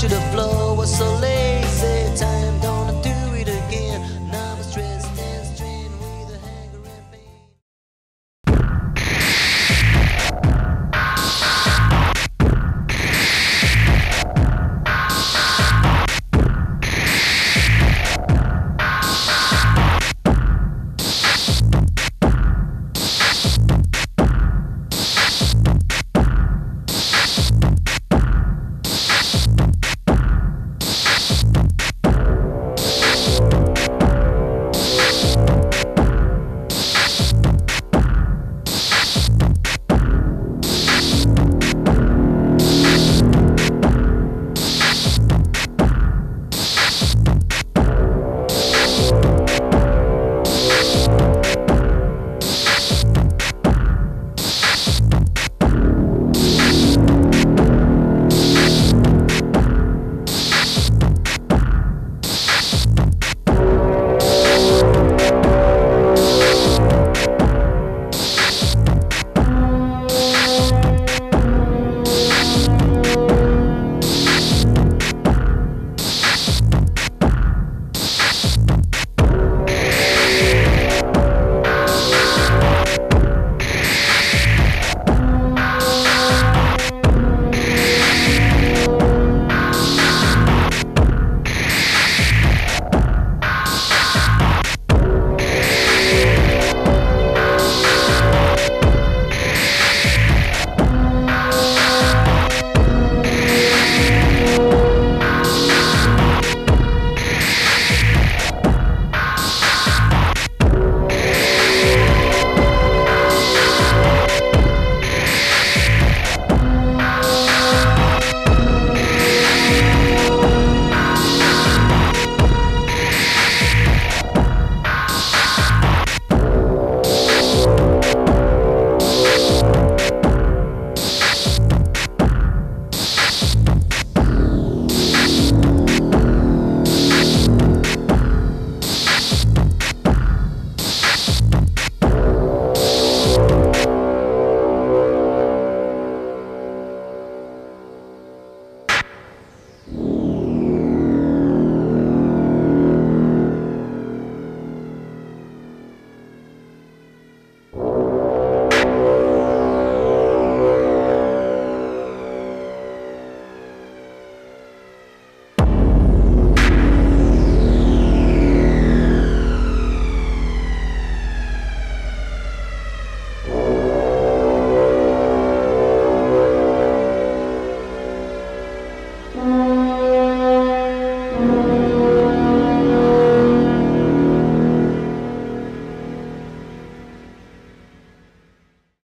to the floor.